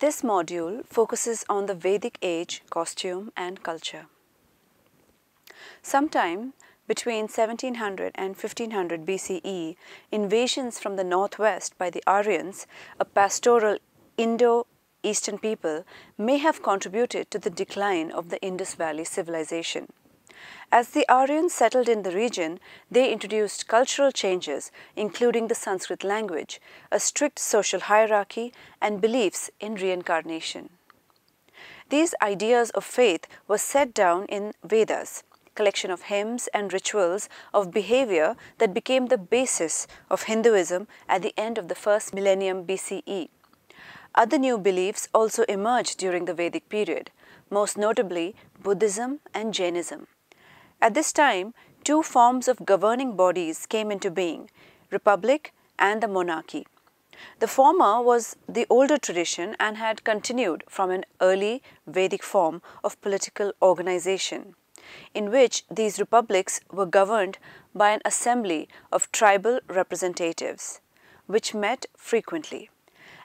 This module focuses on the Vedic age costume and culture. Sometime between 1700 and 1500 BCE, invasions from the northwest by the Aryans, a pastoral Indo Eastern people, may have contributed to the decline of the Indus Valley civilization. As the Aryans settled in the region, they introduced cultural changes, including the Sanskrit language, a strict social hierarchy, and beliefs in reincarnation. These ideas of faith were set down in Vedas, collection of hymns and rituals of behavior that became the basis of Hinduism at the end of the first millennium BCE. Other new beliefs also emerged during the Vedic period, most notably Buddhism and Jainism. At this time, two forms of governing bodies came into being, republic and the monarchy. The former was the older tradition and had continued from an early Vedic form of political organization, in which these republics were governed by an assembly of tribal representatives, which met frequently.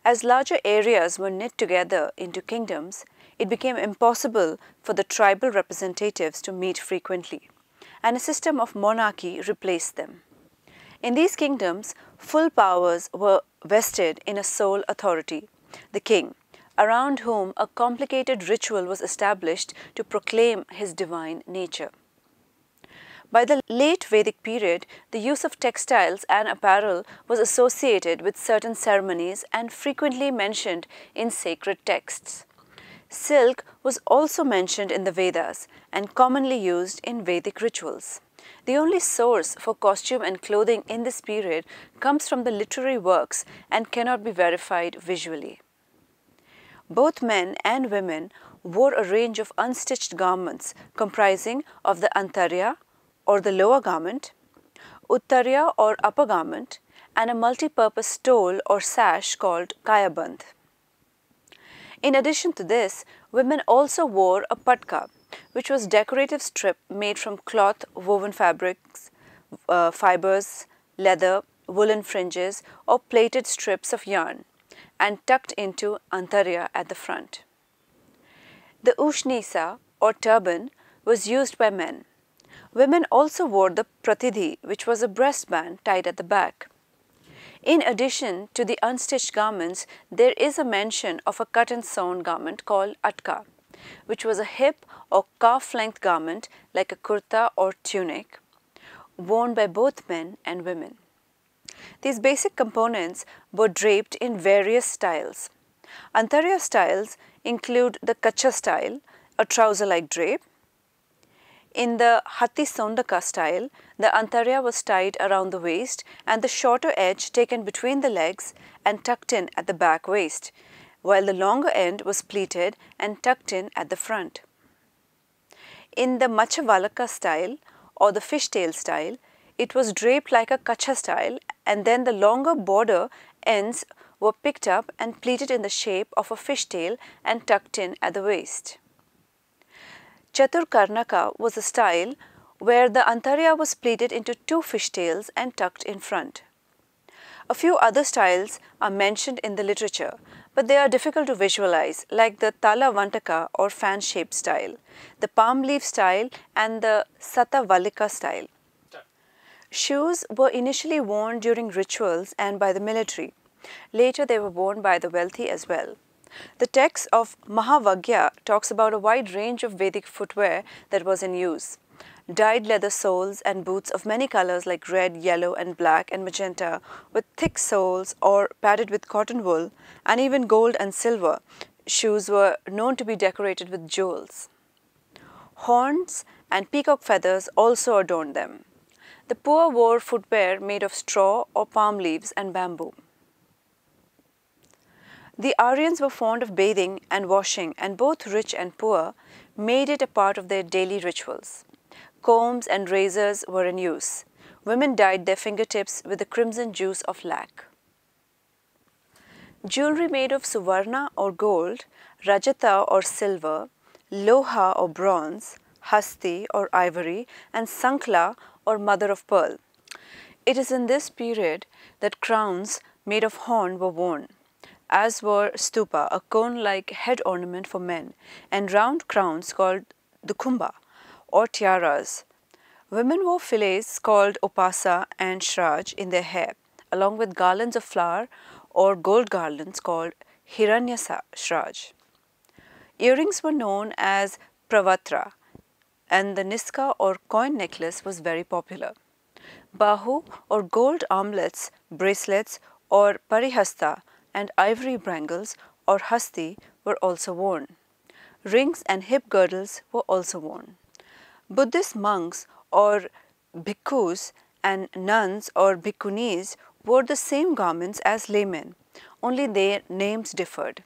As larger areas were knit together into kingdoms, it became impossible for the tribal representatives to meet frequently, and a system of monarchy replaced them. In these kingdoms, full powers were vested in a sole authority, the king, around whom a complicated ritual was established to proclaim his divine nature. By the late Vedic period, the use of textiles and apparel was associated with certain ceremonies and frequently mentioned in sacred texts. Silk was also mentioned in the Vedas and commonly used in Vedic rituals. The only source for costume and clothing in this period comes from the literary works and cannot be verified visually. Both men and women wore a range of unstitched garments comprising of the antarya or the lower garment, uttarya or upper garment, and a multi-purpose stole or sash called kayaband. In addition to this, women also wore a patka, which was decorative strip made from cloth, woven fabrics, uh, fibers, leather, woolen fringes, or plaited strips of yarn, and tucked into antarya at the front. The ushnisa or turban was used by men. Women also wore the pratidhi, which was a breastband tied at the back. In addition to the unstitched garments, there is a mention of a cut and sewn garment called atka, which was a hip or calf length garment like a kurta or tunic, worn by both men and women. These basic components were draped in various styles. Antarya styles include the kacha style, a trouser-like drape, in the Hatti Sondaka style, the antarya was tied around the waist and the shorter edge taken between the legs and tucked in at the back waist, while the longer end was pleated and tucked in at the front. In the Machavalaka style or the fishtail style, it was draped like a kacha style and then the longer border ends were picked up and pleated in the shape of a fishtail and tucked in at the waist. Chatur Karnaka was a style where the antarya was pleated into two fishtails and tucked in front. A few other styles are mentioned in the literature, but they are difficult to visualize, like the Tala Vantaka or fan-shaped style, the palm leaf style and the Satavalika style. Shoes were initially worn during rituals and by the military. Later they were worn by the wealthy as well. The text of Mahavagga talks about a wide range of Vedic footwear that was in use. Dyed leather soles and boots of many colors like red, yellow and black and magenta with thick soles or padded with cotton wool and even gold and silver. Shoes were known to be decorated with jewels. Horns and peacock feathers also adorned them. The poor wore footwear made of straw or palm leaves and bamboo. The Aryans were fond of bathing and washing and both rich and poor made it a part of their daily rituals. Combs and razors were in use. Women dyed their fingertips with the crimson juice of lac. Jewelry made of suvarna or gold, rajata or silver, loha or bronze, hasti or ivory, and sankla or mother of pearl. It is in this period that crowns made of horn were worn. As were stupa, a cone-like head ornament for men, and round crowns called the kumbha or tiaras. Women wore fillets called opasa and shraj in their hair, along with garlands of flower or gold garlands called hiranyasa shraj. Earrings were known as pravatra, and the niska or coin necklace was very popular. Bahu or gold armlets, bracelets or parihasta and ivory brangles or hasti were also worn. Rings and hip girdles were also worn. Buddhist monks or bhikkhus and nuns or bhikkhunis wore the same garments as laymen, only their names differed.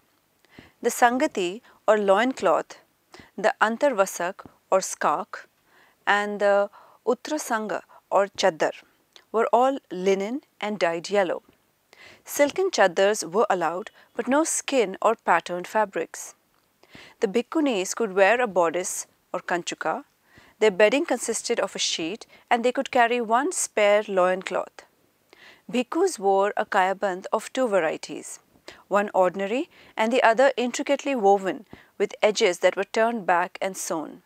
The sangati or loincloth, the antarvasak or skak, and the utrasanga or chadar were all linen and dyed yellow. Silken chadars were allowed, but no skin or patterned fabrics. The bhikkhunis could wear a bodice or kanchuka. Their bedding consisted of a sheet and they could carry one spare loincloth. Bhikkhus wore a kayaband of two varieties, one ordinary and the other intricately woven with edges that were turned back and sewn.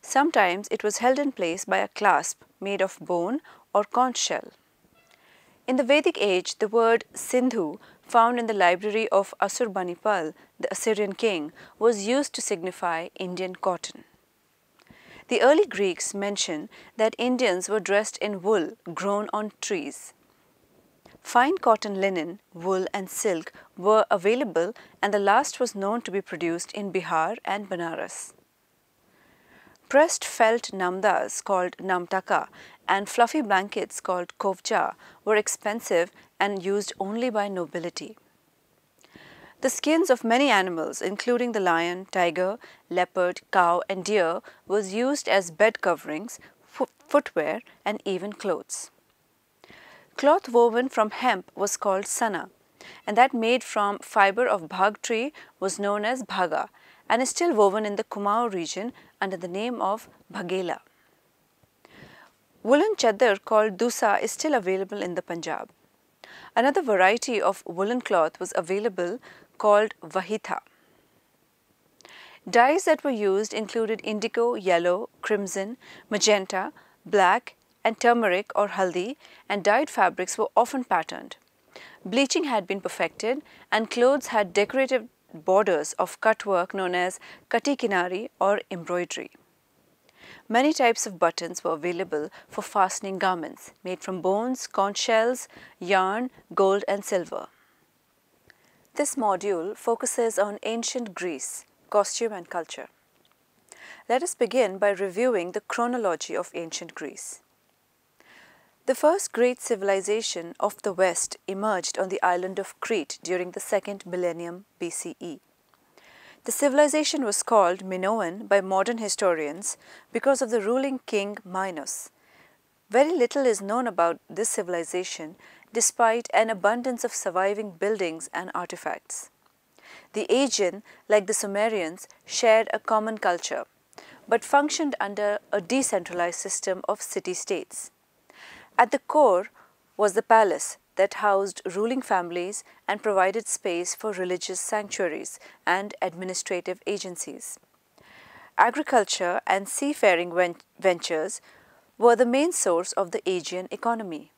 Sometimes it was held in place by a clasp made of bone or conch shell. In the Vedic age, the word Sindhu, found in the library of Assurbanipal, the Assyrian king, was used to signify Indian cotton. The early Greeks mention that Indians were dressed in wool grown on trees. Fine cotton linen, wool and silk were available and the last was known to be produced in Bihar and Banaras. Pressed felt namdas called namtaka and fluffy blankets called kovja were expensive and used only by nobility. The skins of many animals, including the lion, tiger, leopard, cow, and deer, was used as bed coverings, fo footwear, and even clothes. Cloth woven from hemp was called sana, and that made from fiber of bhag tree was known as bhaga and is still woven in the Kumaon region under the name of bhagela. Woolen chadar called dusa is still available in the Punjab. Another variety of woolen cloth was available called vahitha. Dyes that were used included indigo, yellow, crimson, magenta, black and turmeric or haldi and dyed fabrics were often patterned. Bleaching had been perfected and clothes had decorative borders of cut work known as kati kinari or embroidery. Many types of buttons were available for fastening garments made from bones, conch shells, yarn, gold and silver. This module focuses on ancient Greece, costume and culture. Let us begin by reviewing the chronology of ancient Greece. The first great civilization of the West emerged on the island of Crete during the second millennium BCE. The civilization was called Minoan by modern historians because of the ruling king Minos. Very little is known about this civilization despite an abundance of surviving buildings and artifacts. The Aegean, like the Sumerians, shared a common culture, but functioned under a decentralized system of city-states. At the core was the palace, that housed ruling families and provided space for religious sanctuaries and administrative agencies. Agriculture and seafaring ventures were the main source of the Aegean economy.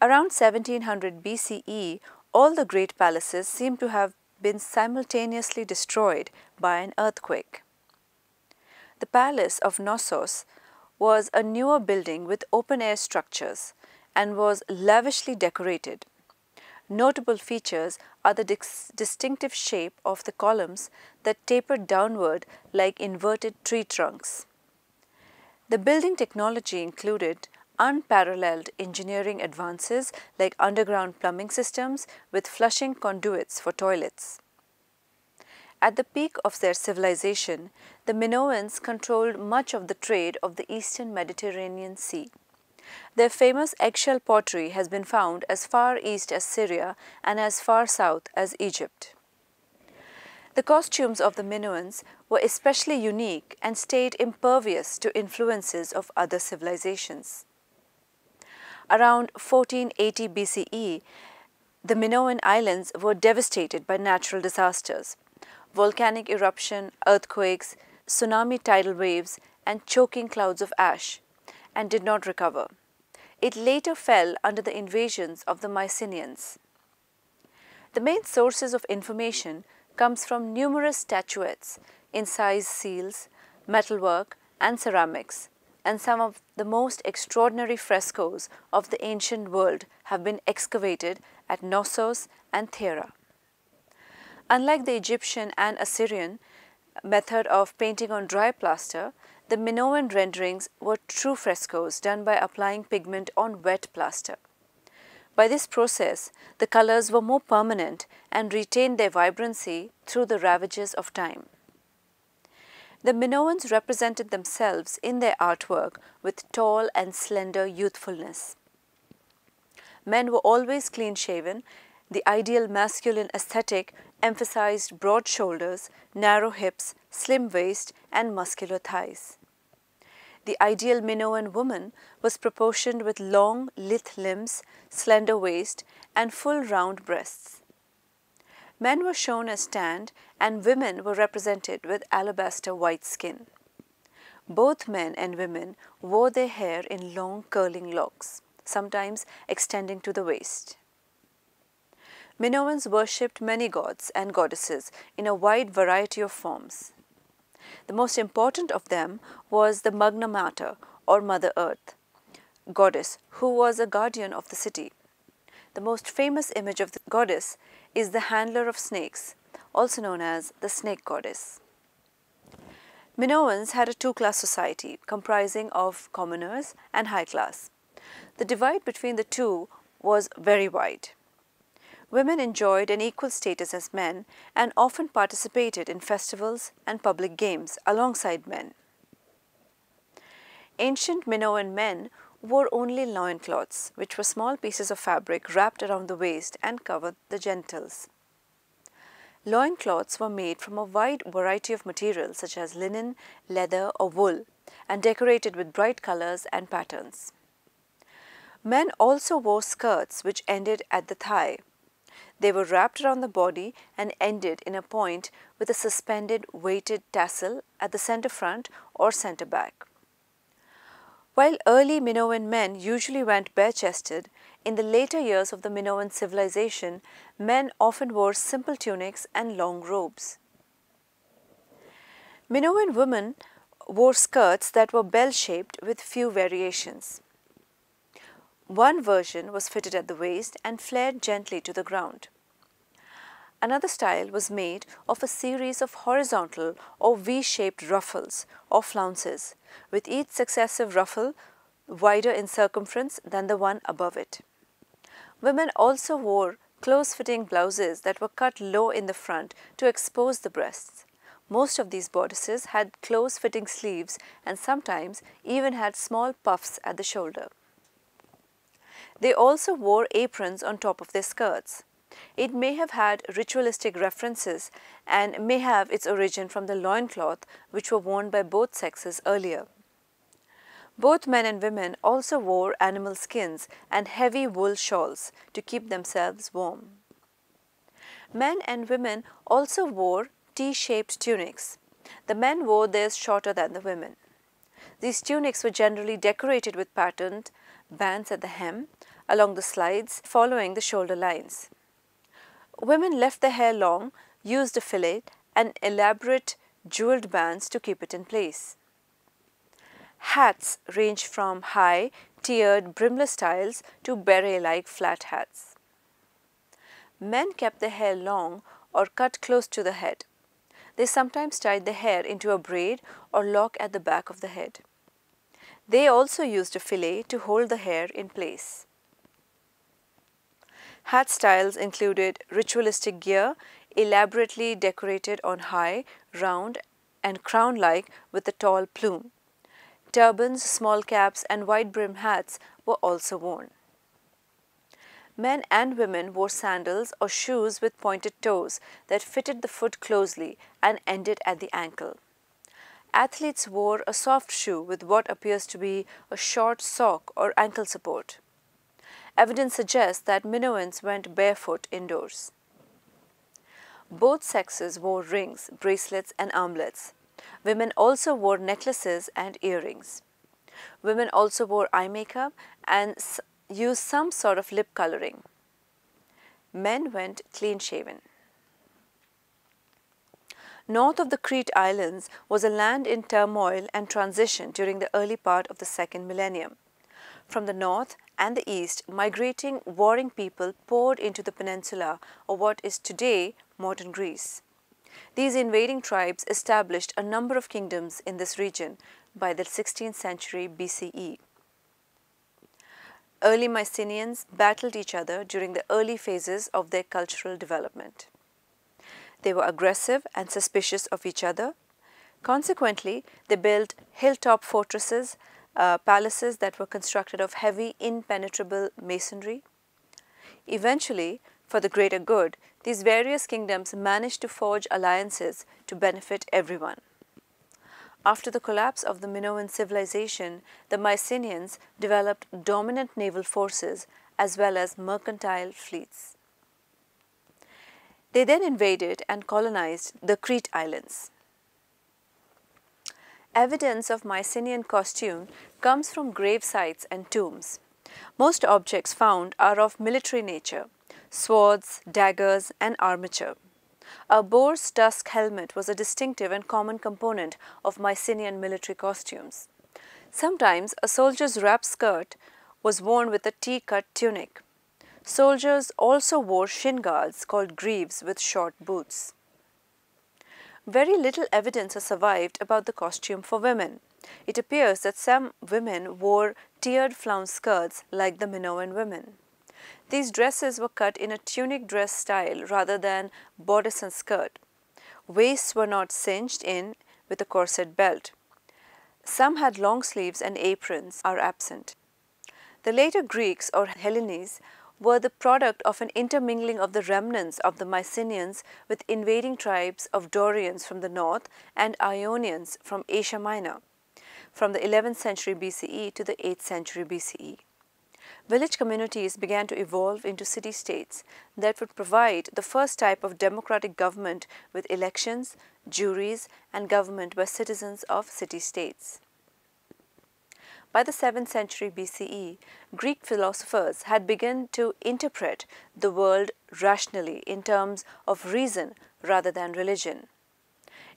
Around 1700 BCE, all the great palaces seem to have been simultaneously destroyed by an earthquake. The palace of Knossos was a newer building with open-air structures and was lavishly decorated. Notable features are the dis distinctive shape of the columns that tapered downward like inverted tree trunks. The building technology included unparalleled engineering advances like underground plumbing systems with flushing conduits for toilets. At the peak of their civilization, the Minoans controlled much of the trade of the eastern Mediterranean Sea. Their famous eggshell pottery has been found as far east as Syria and as far south as Egypt. The costumes of the Minoans were especially unique and stayed impervious to influences of other civilizations. Around 1480 BCE, The Minoan Islands were devastated by natural disasters, volcanic eruption, earthquakes, tsunami tidal waves, and choking clouds of ash, and did not recover. It later fell under the invasions of the Mycenaeans. The main sources of information comes from numerous statuettes, incised seals, metalwork, and ceramics, and some of the most extraordinary frescoes of the ancient world have been excavated at Knossos and Thera. Unlike the Egyptian and Assyrian method of painting on dry plaster, the Minoan renderings were true frescoes done by applying pigment on wet plaster. By this process, the colors were more permanent and retained their vibrancy through the ravages of time. The Minoans represented themselves in their artwork with tall and slender youthfulness. Men were always clean shaven. The ideal masculine aesthetic emphasized broad shoulders, narrow hips, slim waist, and muscular thighs. The ideal Minoan woman was proportioned with long, lithe limbs, slender waist, and full round breasts. Men were shown as tanned, and women were represented with alabaster white skin. Both men and women wore their hair in long curling locks, sometimes extending to the waist. Minoans worshipped many gods and goddesses in a wide variety of forms. The most important of them was the Magna Mater or Mother Earth goddess who was a guardian of the city. The most famous image of the goddess is the handler of snakes, also known as the snake goddess. Minoans had a two-class society comprising of commoners and high class. The divide between the two was very wide. Women enjoyed an equal status as men and often participated in festivals and public games alongside men. Ancient Minoan men wore only loincloths, which were small pieces of fabric wrapped around the waist and covered the genitals. Loincloths were made from a wide variety of materials such as linen, leather or wool and decorated with bright colors and patterns. Men also wore skirts which ended at the thigh they were wrapped around the body and ended in a point with a suspended weighted tassel at the center front or center back. While early Minoan men usually went bare-chested, in the later years of the Minoan civilization, men often wore simple tunics and long robes. Minoan women wore skirts that were bell-shaped with few variations. One version was fitted at the waist and flared gently to the ground. Another style was made of a series of horizontal or V-shaped ruffles or flounces, with each successive ruffle wider in circumference than the one above it. Women also wore close-fitting blouses that were cut low in the front to expose the breasts. Most of these bodices had close-fitting sleeves and sometimes even had small puffs at the shoulder. They also wore aprons on top of their skirts. It may have had ritualistic references and may have its origin from the loincloth which were worn by both sexes earlier. Both men and women also wore animal skins and heavy wool shawls to keep themselves warm. Men and women also wore T-shaped tunics. The men wore theirs shorter than the women. These tunics were generally decorated with patterned bands at the hem, along the slides following the shoulder lines. Women left their hair long, used a fillet and elaborate jeweled bands to keep it in place. Hats range from high, tiered, brimless styles to beret-like flat hats. Men kept their hair long or cut close to the head. They sometimes tied the hair into a braid or lock at the back of the head. They also used a fillet to hold the hair in place. Hat styles included ritualistic gear, elaborately decorated on high, round and crown-like with a tall plume. Turbans, small caps and wide brim hats were also worn. Men and women wore sandals or shoes with pointed toes that fitted the foot closely and ended at the ankle. Athletes wore a soft shoe with what appears to be a short sock or ankle support. Evidence suggests that Minoans went barefoot indoors. Both sexes wore rings, bracelets and armlets. Women also wore necklaces and earrings. Women also wore eye makeup and used some sort of lip coloring. Men went clean shaven. North of the Crete Islands was a land in turmoil and transition during the early part of the second millennium. From the north and the east, migrating warring people poured into the peninsula of what is today modern Greece. These invading tribes established a number of kingdoms in this region by the 16th century BCE. Early Mycenaeans battled each other during the early phases of their cultural development. They were aggressive and suspicious of each other. Consequently, they built hilltop fortresses, uh, palaces that were constructed of heavy, impenetrable masonry. Eventually, for the greater good, these various kingdoms managed to forge alliances to benefit everyone. After the collapse of the Minoan civilization, the Mycenaeans developed dominant naval forces as well as mercantile fleets. They then invaded and colonized the Crete Islands. Evidence of Mycenaean costume comes from grave sites and tombs. Most objects found are of military nature, swords, daggers and armature. A boar's tusk helmet was a distinctive and common component of Mycenaean military costumes. Sometimes a soldier's wrap skirt was worn with a T-cut tunic. Soldiers also wore shin guards called greaves with short boots. Very little evidence has survived about the costume for women. It appears that some women wore tiered flounce skirts like the Minoan women. These dresses were cut in a tunic dress style rather than bodice and skirt. Waists were not cinched in with a corset belt. Some had long sleeves and aprons are absent. The later Greeks or Hellenes were the product of an intermingling of the remnants of the Mycenaeans with invading tribes of Dorians from the north and Ionians from Asia Minor from the 11th century BCE to the 8th century BCE. Village communities began to evolve into city-states that would provide the first type of democratic government with elections, juries and government by citizens of city-states. By the 7th century BCE, Greek philosophers had begun to interpret the world rationally in terms of reason rather than religion.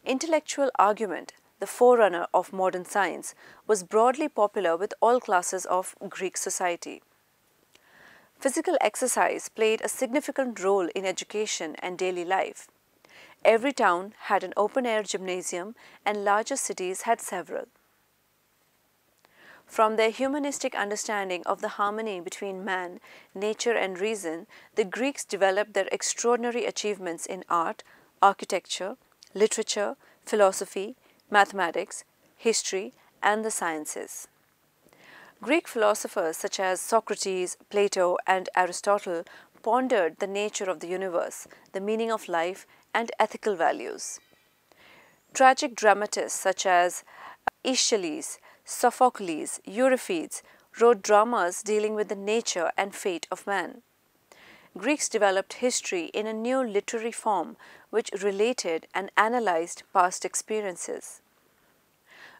Intellectual argument, the forerunner of modern science, was broadly popular with all classes of Greek society. Physical exercise played a significant role in education and daily life. Every town had an open-air gymnasium and larger cities had several. From their humanistic understanding of the harmony between man, nature and reason, the Greeks developed their extraordinary achievements in art, architecture, literature, philosophy, mathematics, history and the sciences. Greek philosophers such as Socrates, Plato and Aristotle pondered the nature of the universe, the meaning of life and ethical values. Tragic dramatists such as Aeschylus Sophocles, Euripides wrote dramas dealing with the nature and fate of man. Greeks developed history in a new literary form which related and analyzed past experiences.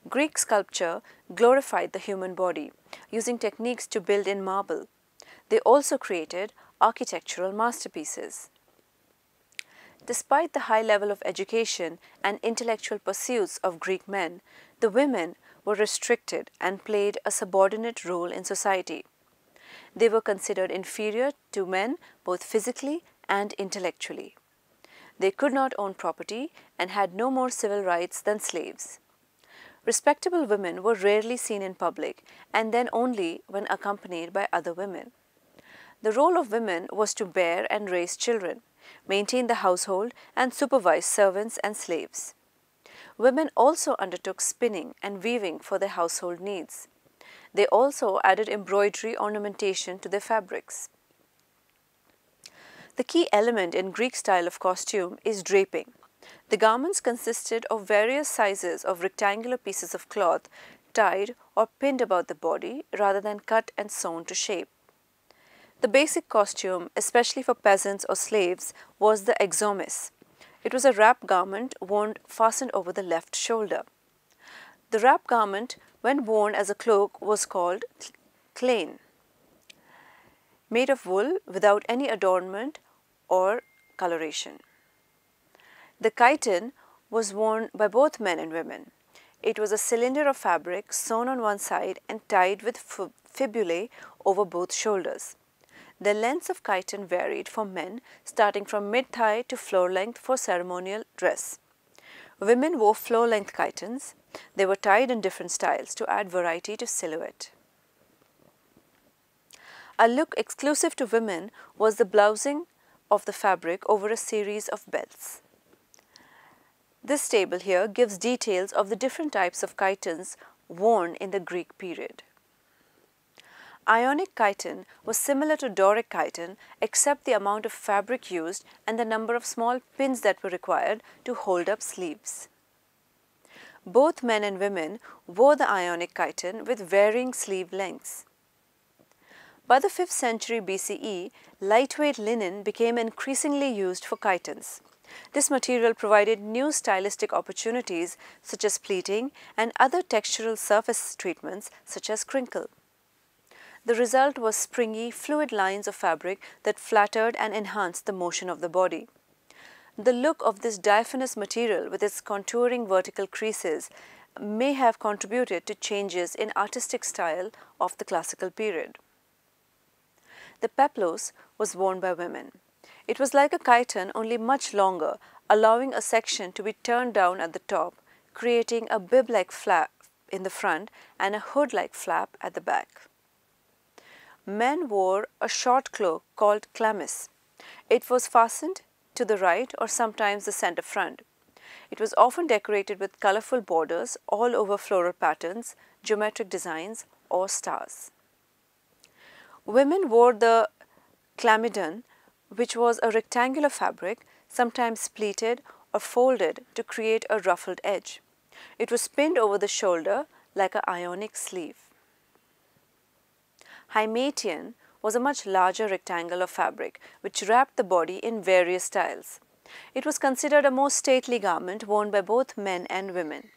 Greek sculpture glorified the human body using techniques to build in marble. They also created architectural masterpieces. Despite the high level of education and intellectual pursuits of Greek men, the women were restricted and played a subordinate role in society. They were considered inferior to men both physically and intellectually. They could not own property and had no more civil rights than slaves. Respectable women were rarely seen in public and then only when accompanied by other women. The role of women was to bear and raise children, maintain the household and supervise servants and slaves. Women also undertook spinning and weaving for their household needs. They also added embroidery ornamentation to their fabrics. The key element in Greek style of costume is draping. The garments consisted of various sizes of rectangular pieces of cloth tied or pinned about the body rather than cut and sewn to shape. The basic costume, especially for peasants or slaves, was the exomis. It was a wrap garment worn fastened over the left shoulder. The wrap garment, when worn as a cloak, was called klein, made of wool without any adornment or coloration. The chiton was worn by both men and women. It was a cylinder of fabric sewn on one side and tied with fibulae over both shoulders. The lengths of chiton varied for men starting from mid-thigh to floor length for ceremonial dress. Women wore floor-length chitons. They were tied in different styles to add variety to silhouette. A look exclusive to women was the blousing of the fabric over a series of belts. This table here gives details of the different types of chitons worn in the Greek period. Ionic chiton was similar to Doric chiton except the amount of fabric used and the number of small pins that were required to hold up sleeves. Both men and women wore the Ionic chiton with varying sleeve lengths. By the 5th century BCE, lightweight linen became increasingly used for chitons. This material provided new stylistic opportunities such as pleating and other textural surface treatments such as crinkle. The result was springy, fluid lines of fabric that flattered and enhanced the motion of the body. The look of this diaphanous material with its contouring vertical creases may have contributed to changes in artistic style of the classical period. The peplos was worn by women. It was like a chiton only much longer, allowing a section to be turned down at the top, creating a bib-like flap in the front and a hood-like flap at the back men wore a short cloak called chlamys. It was fastened to the right or sometimes the center front. It was often decorated with colorful borders all over floral patterns, geometric designs or stars. Women wore the chlamydon which was a rectangular fabric sometimes pleated or folded to create a ruffled edge. It was pinned over the shoulder like an ionic sleeve. Himation was a much larger rectangle of fabric which wrapped the body in various styles. It was considered a more stately garment worn by both men and women.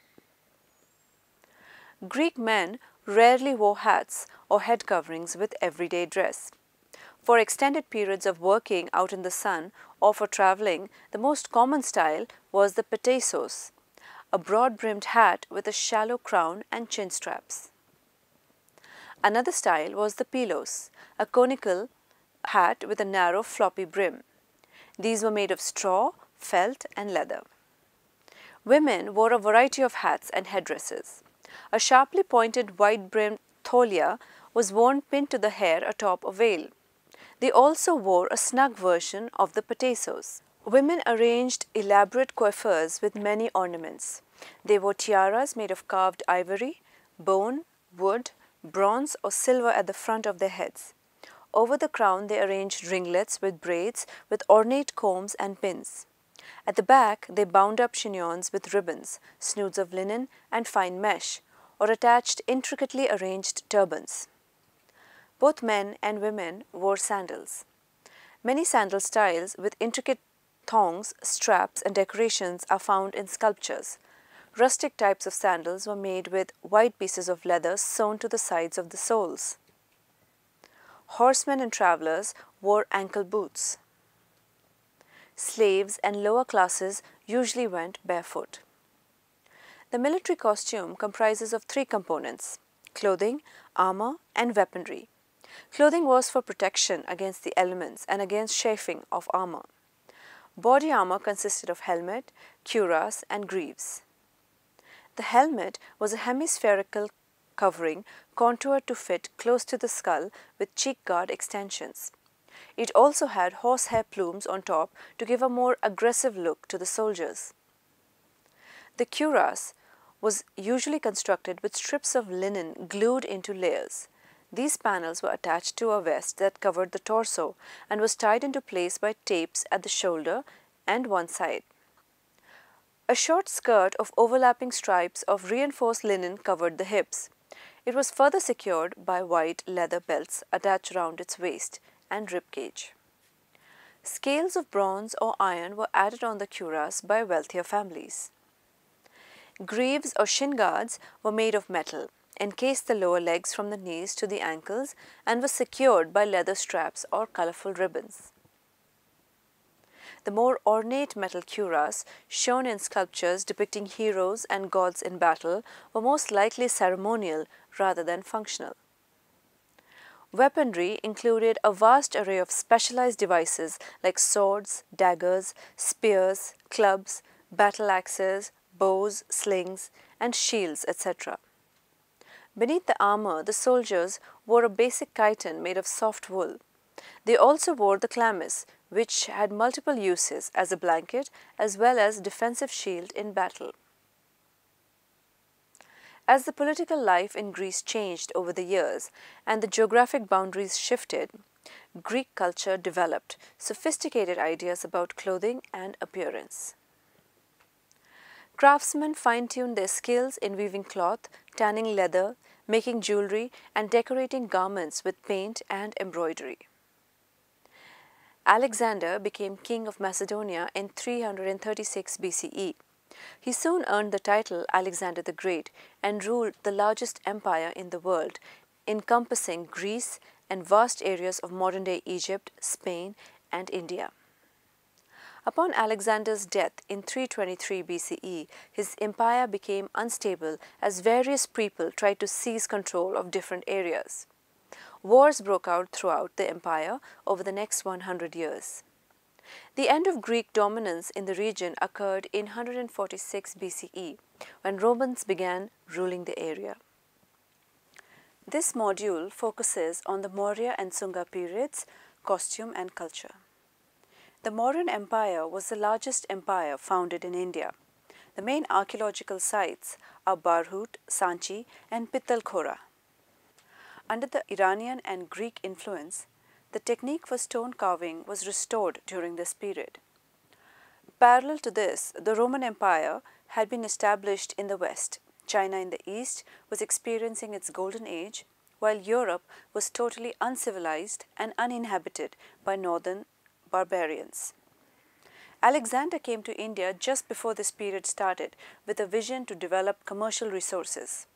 Greek men rarely wore hats or head coverings with everyday dress. For extended periods of working out in the sun or for traveling, the most common style was the petasos, a broad-brimmed hat with a shallow crown and chin straps. Another style was the pilos, a conical hat with a narrow floppy brim. These were made of straw, felt and leather. Women wore a variety of hats and headdresses. A sharply pointed wide-brimmed tholia was worn pinned to the hair atop a veil. They also wore a snug version of the petasos. Women arranged elaborate coiffures with many ornaments. They wore tiaras made of carved ivory, bone, wood, bronze or silver at the front of their heads. Over the crown they arranged ringlets with braids with ornate combs and pins. At the back they bound up chignons with ribbons, snoods of linen and fine mesh, or attached intricately arranged turbans. Both men and women wore sandals. Many sandal styles with intricate thongs, straps and decorations are found in sculptures, Rustic types of sandals were made with white pieces of leather sewn to the sides of the soles. Horsemen and travelers wore ankle boots. Slaves and lower classes usually went barefoot. The military costume comprises of three components, clothing, armor and weaponry. Clothing was for protection against the elements and against chafing of armor. Body armor consisted of helmet, cuirass and greaves. The helmet was a hemispherical covering contoured to fit close to the skull with cheek guard extensions. It also had horsehair plumes on top to give a more aggressive look to the soldiers. The cuirass was usually constructed with strips of linen glued into layers. These panels were attached to a vest that covered the torso and was tied into place by tapes at the shoulder and one side. A short skirt of overlapping stripes of reinforced linen covered the hips. It was further secured by white leather belts attached round its waist. and rib cage. Scales of bronze or iron were added on the cuirass by wealthier families. Greaves or shin guards were made of metal, encased the lower legs from the knees to the ankles and were secured by leather straps or colorful ribbons. The more ornate metal cuirass shown in sculptures depicting heroes and gods in battle were most likely ceremonial rather than functional. Weaponry included a vast array of specialized devices like swords, daggers, spears, clubs, battle axes, bows, slings, and shields, etc. Beneath the armor, the soldiers wore a basic chiton made of soft wool. They also wore the chlamys, which had multiple uses as a blanket as well as defensive shield in battle. As the political life in Greece changed over the years and the geographic boundaries shifted, Greek culture developed sophisticated ideas about clothing and appearance. Craftsmen fine-tuned their skills in weaving cloth, tanning leather, making jewelry and decorating garments with paint and embroidery. Alexander became king of Macedonia in 336 BCE. He soon earned the title Alexander the Great and ruled the largest empire in the world, encompassing Greece and vast areas of modern-day Egypt, Spain and India. Upon Alexander's death in 323 BCE, his empire became unstable as various people tried to seize control of different areas. Wars broke out throughout the empire over the next 100 years. The end of Greek dominance in the region occurred in 146 BCE when Romans began ruling the area. This module focuses on the Maurya and Sunga periods, costume and culture. The Mauryan Empire was the largest empire founded in India. The main archaeological sites are Bharhut, Sanchi and Pitalkhora. Under the Iranian and Greek influence, the technique for stone carving was restored during this period. Parallel to this, the Roman Empire had been established in the west. China in the east was experiencing its golden age, while Europe was totally uncivilized and uninhabited by northern barbarians. Alexander came to India just before this period started with a vision to develop commercial resources.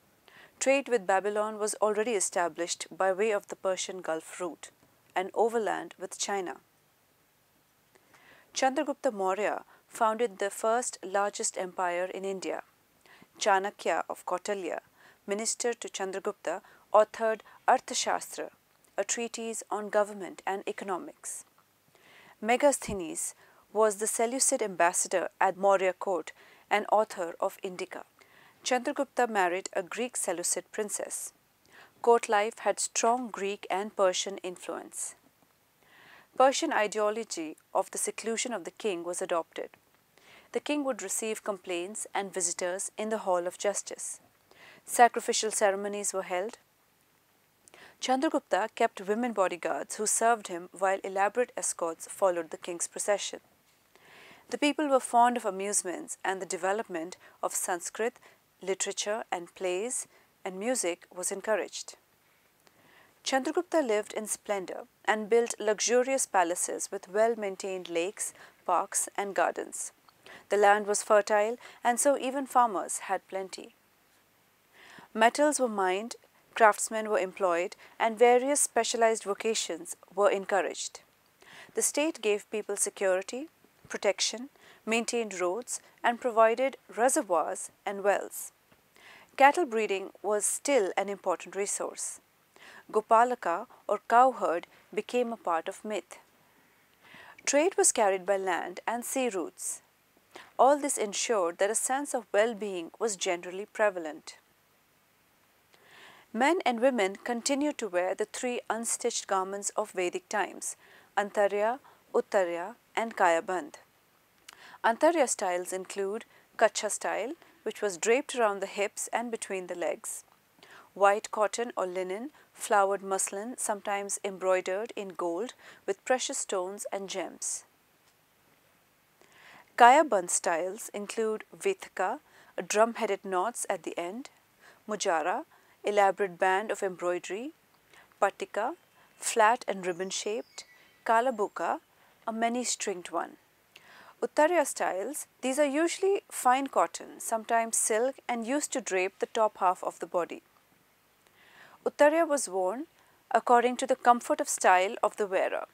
Trade with Babylon was already established by way of the Persian Gulf route and overland with China. Chandragupta Maurya founded the first largest empire in India. Chanakya of Kautilya, minister to Chandragupta, authored Arthashastra, a treatise on government and economics. Megasthenes was the Seleucid ambassador at Maurya court and author of Indica. Chandragupta married a Greek Seleucid princess. Court life had strong Greek and Persian influence. Persian ideology of the seclusion of the king was adopted. The king would receive complaints and visitors in the Hall of Justice. Sacrificial ceremonies were held. Chandragupta kept women bodyguards who served him while elaborate escorts followed the king's procession. The people were fond of amusements and the development of Sanskrit, literature and plays and music was encouraged. Chandragupta lived in splendor and built luxurious palaces with well-maintained lakes, parks and gardens. The land was fertile and so even farmers had plenty. Metals were mined, craftsmen were employed and various specialized vocations were encouraged. The state gave people security, protection, maintained roads and provided reservoirs and wells. Cattle breeding was still an important resource. Gopalaka or cowherd became a part of myth. Trade was carried by land and sea routes. All this ensured that a sense of well-being was generally prevalent. Men and women continued to wear the three unstitched garments of Vedic times, Antarya, Uttarya and Kayaband. Antarya styles include Kacha style, which was draped around the hips and between the legs. White cotton or linen, flowered muslin, sometimes embroidered in gold with precious stones and gems. Kayaband styles include Vithaka, drum-headed knots at the end, Mujara, elaborate band of embroidery, Patika, flat and ribbon shaped, kalabuka, a many stringed one. Uttariya styles, these are usually fine cotton, sometimes silk and used to drape the top half of the body. Uttariya was worn according to the comfort of style of the wearer,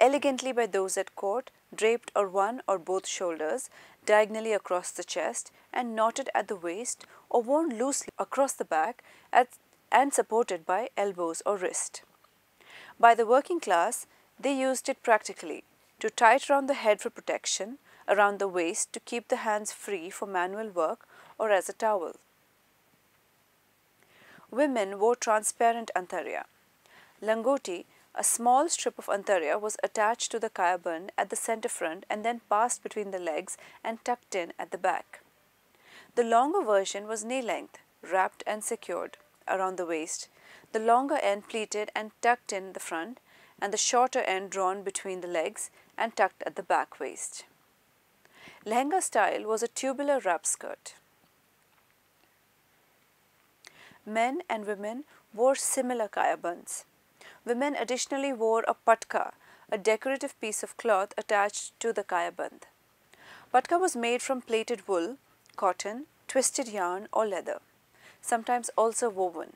elegantly by those at court, draped on one or both shoulders, diagonally across the chest and knotted at the waist or worn loosely across the back at, and supported by elbows or wrist. By the working class, they used it practically to tie it around the head for protection, around the waist to keep the hands free for manual work or as a towel. Women wore transparent antariya. Langoti, a small strip of antariya, was attached to the kaya band at the center front and then passed between the legs and tucked in at the back. The longer version was knee length, wrapped and secured around the waist, the longer end pleated and tucked in the front, and the shorter end drawn between the legs and tucked at the back waist. Lehenga style was a tubular wrap skirt. Men and women wore similar kaya bands. Women additionally wore a patka, a decorative piece of cloth attached to the kaya band. Patka was made from plaited wool, cotton, twisted yarn or leather, sometimes also woven.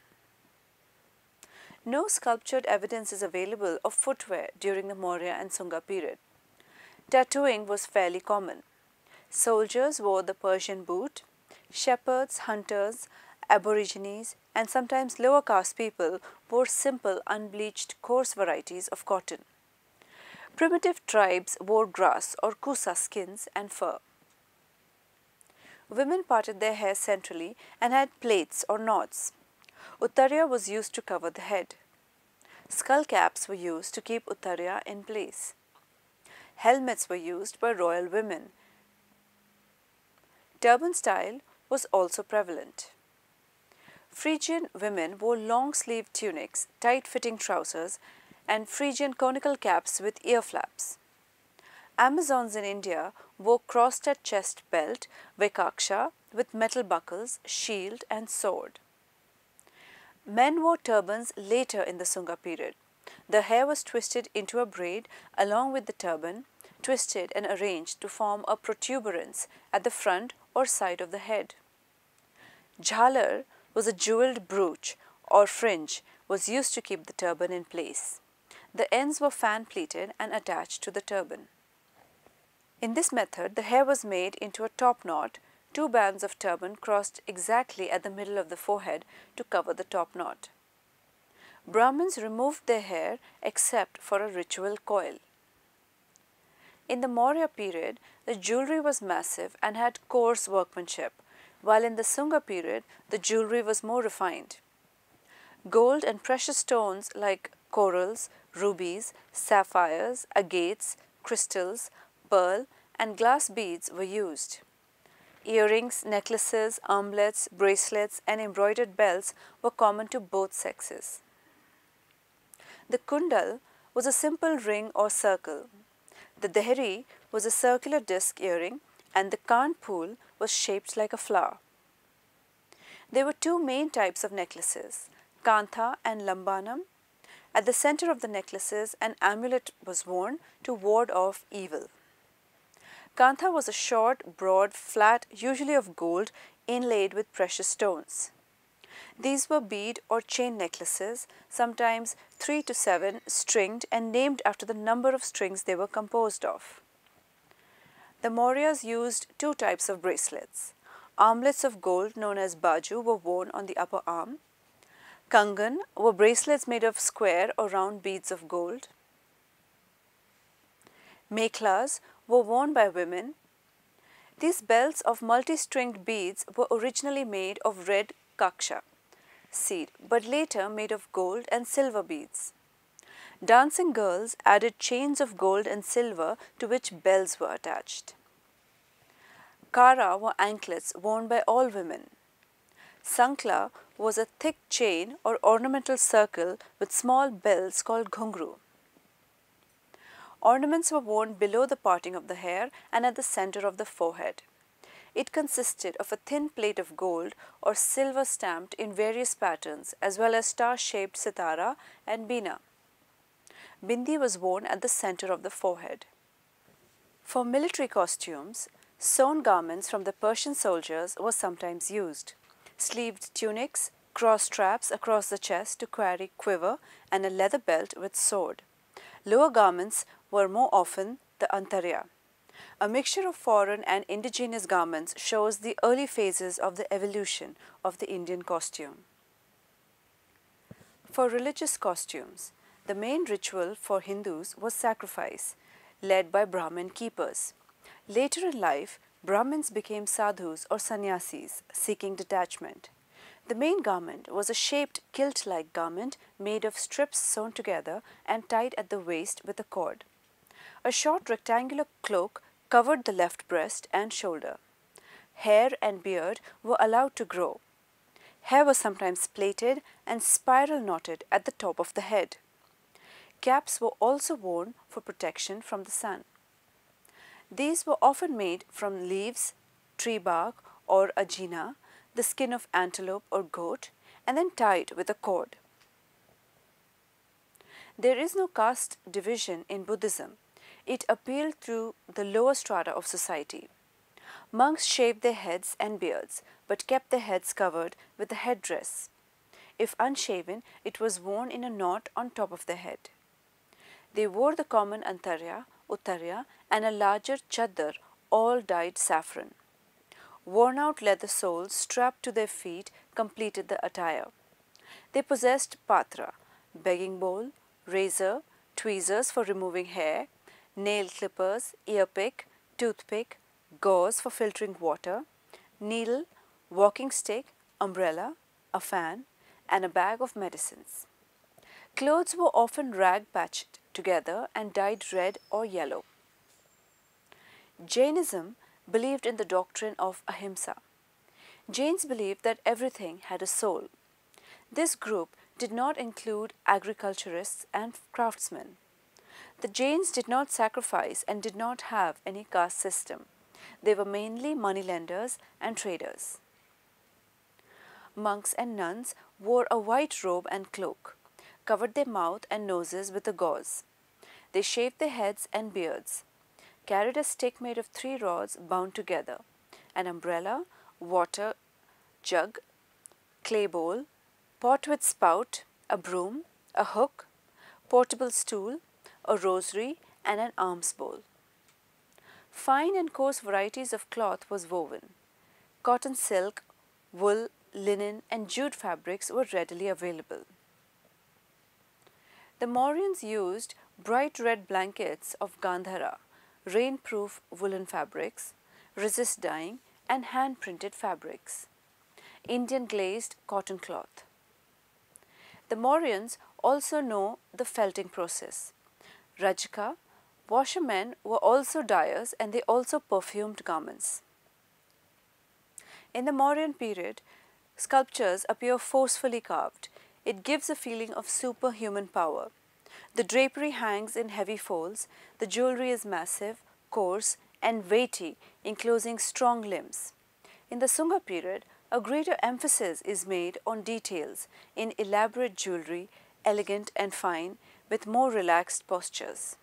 No sculptured evidence is available of footwear during the Maurya and Sunga period. Tattooing was fairly common. Soldiers wore the Persian boot. Shepherds, hunters, aborigines, and sometimes lower caste people wore simple, unbleached, coarse varieties of cotton. Primitive tribes wore grass or kusa skins and fur. Women parted their hair centrally and had plaits or knots. Uttariya was used to cover the head. Skull caps were used to keep Uttariya in place. Helmets were used by royal women. Turban style was also prevalent. Phrygian women wore long-sleeved tunics, tight-fitting trousers, and Phrygian conical caps with ear flaps. Amazons in India wore crossed at chest belt, vaikaksha, with metal buckles, shield and sword. Men wore turbans later in the Sunga period. The hair was twisted into a braid along with the turban, twisted and arranged to form a protuberance at the front or side of the head. Jhalar was a jeweled brooch or fringe was used to keep the turban in place. The ends were fan pleated and attached to the turban. In this method, the hair was made into a top knot, two bands of turban crossed exactly at the middle of the forehead to cover the top knot. Brahmins removed their hair except for a ritual coil. In the Maurya period, the jewelry was massive and had coarse workmanship, while in the Sunga period, the jewelry was more refined. Gold and precious stones like corals, rubies, sapphires, agates, crystals, pearl, and glass beads were used. Earrings, necklaces, armlets, bracelets, and embroidered belts were common to both sexes. The kundal was a simple ring or circle. The dehri was a circular disc earring and the kanpul was shaped like a flower. There were two main types of necklaces, kantha and lambanam. At the center of the necklaces, an amulet was worn to ward off evil. Kantha was a short, broad, flat, usually of gold, inlaid with precious stones. These were bead or chain necklaces, sometimes three to seven, stringed and named after the number of strings they were composed of. The Mauryas used two types of bracelets. Armlets of gold known as baju were worn on the upper arm. Kangan were bracelets made of square or round beads of gold. Mekhlas were worn by women. These belts of multi-stringed beads were originally made of red kaksha seed, but later made of gold and silver beads. Dancing girls added chains of gold and silver to which bells were attached. Kara were anklets worn by all women. Sankla was a thick chain or ornamental circle with small bells called ghungru. Ornaments were worn below the parting of the hair and at the center of the forehead. It consisted of a thin plate of gold or silver stamped in various patterns as well as star-shaped sitara and bina. Bindi was worn at the center of the forehead. For military costumes, sewn garments from the Persian soldiers were sometimes used. Sleeved tunics, cross straps across the chest to carry quiver and a leather belt with sword. Lower garments were more often the antarya. A mixture of foreign and indigenous garments shows the early phases of the evolution of the Indian costume. For religious costumes, the main ritual for Hindus was sacrifice, led by Brahmin keepers. Later in life, Brahmins became sadhus or sannyasis, seeking detachment. The main garment was a shaped kilt-like garment made of strips sewn together and tied at the waist with a cord. A short rectangular cloak covered the left breast and shoulder. Hair and beard were allowed to grow. Hair was sometimes plaited and spiral knotted at the top of the head. Caps were also worn for protection from the sun. These were often made from leaves, tree bark or ajina, the skin of antelope or goat, and then tied with a cord. There is no caste division in Buddhism. It appealed through the lower strata of society. Monks shaved their heads and beards, but kept their heads covered with a headdress. If unshaven, it was worn in a knot on top of the head. They wore the common antarya, uttarya, and a larger chadar, all dyed saffron. Worn out leather soles strapped to their feet completed the attire. They possessed patra, begging bowl, razor, tweezers for removing hair, nail clippers, ear pick, toothpick, gauze for filtering water, needle, walking stick, umbrella, a fan, and a bag of medicines. Clothes were often rag patched together and dyed red or yellow. Jainism believed in the doctrine of ahimsa. Jains believed that everything had a soul. This group did not include agriculturists and craftsmen. The Jains did not sacrifice and did not have any caste system. They were mainly moneylenders and traders. Monks and nuns wore a white robe and cloak, covered their mouth and noses with a gauze. They shaved their heads and beards, carried a stick made of three rods bound together, an umbrella, water jug, clay bowl, pot with spout, a broom, a hook, portable stool, a rosary, and an alms bowl. Fine and coarse varieties of cloth was woven. Cotton silk, wool, linen, and jute fabrics were readily available. The Mauryans used bright red blankets of Gandhara rain-proof woolen fabrics, resist dyeing and hand-printed fabrics. Indian glazed cotton cloth. The Mauryans also know the felting process. Rajka, washermen were also dyers and they also perfumed garments. In the Mauryan period, sculptures appear forcefully carved. It gives a feeling of superhuman power. The drapery hangs in heavy folds, the jewelry is massive, coarse and weighty, enclosing strong limbs. In the Sunga period, a greater emphasis is made on details in elaborate jewelry, elegant and fine, with more relaxed postures.